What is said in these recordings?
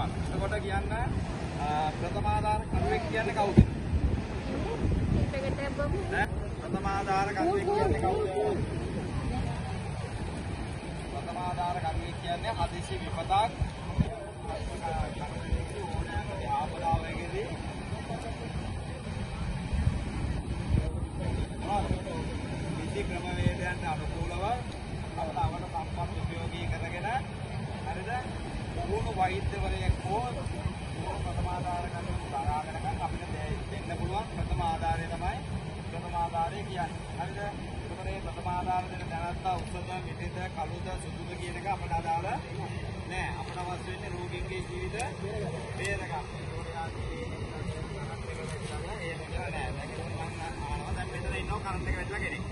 පුළුවන්. එතකොට කියන්න ප්‍රථමාධාර කරුවෙක් කියන්නේ කවුද? ප්‍රථමාධාර කරුවෙක් කියන්නේ කවුද? ප්‍රථමාධාර කරුවෙක් කියන්නේ හදිසි විපතක් ආපදාවකදී විදි ක්‍රමවේදයන්ට අනුකූලව අපට අවන සම්පත් උපයෝගී කරගෙන හරිද පුහුණු වෛද්‍යවරයෙක් හෝ පුහුණු ප්‍රථම ආධාර කරුවෙකු දරාගෙනකන් අපිට දෙන්න පුළුවන් ප්‍රථම ආධාරය තමයි ප්‍රථම ආධාරය කියන්නේ හරිද එතකොට මේ ප්‍රථම ආධාර දෙන දැනත්තා උසද මිටිද කළුද සුදුද කියන එක අපට අදාළ නෑ අපට අවශ්‍ය වෙන්නේ රෝගීන්ගේ ජීවිත බේරගන්න දැන් මෙතන ඉන්නවා කරන්ට් එක වැටලා කෙනෙක්.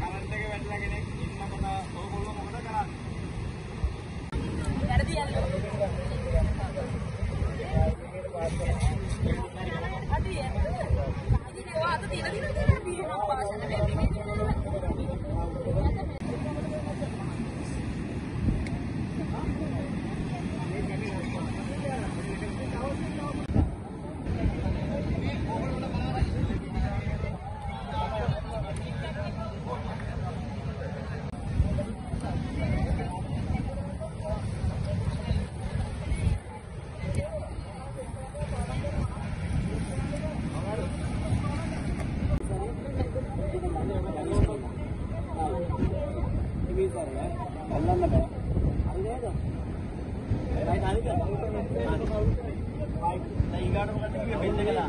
කරන්ට් එක වැටලා කෙනෙක් ඉන්නකොට ඔයගොල්ලෝ මොකද කරන්නේ? අල්ලන්න බෑ. හරි නේද? ඒයි හරිද? ආයි. දැන් ඊගාට මොකද කිව්වේ බෙල්ල කියලා.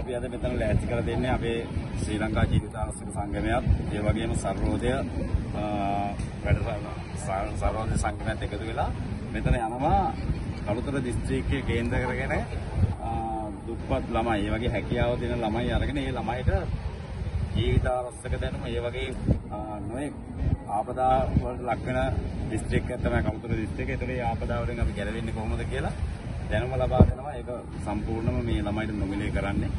අපි අද මෙතන ලෑස්ති කර දෙන්නේ අපේ ශ්‍රී ලංකා ජීවිත ආරක්ෂක සංගමයත් ඒ වගේම සර්වෝදය වැඩ සර්වෝදය සංගමයත් එකතු වෙලා මෙතන යනවා කළුතර දිස්ත්‍රික්කයේ කේන්ද්‍ර කරගෙන දුප්පත් ළමයි. ඒ වගේ හැකියාව දෙන ළමයි අරගෙන ඒ ළමයිට ජීවිත ආරක්ෂක දැනුම ඒ වගේ නොයෙක් ආපදා වලට ලක් වෙන දිස්ත්‍රික්කයක් තමයි කළුතර දිස්ත්‍රික්කය. ඒතර ඒ ආපදා වලින් අපි ගැලවෙන්නේ කොහොමද කියලා දැනුම ලබා දෙනවා. ඒක සම්පූර්ණම මේ ළමයිට නොමිලේ කරන්නේ.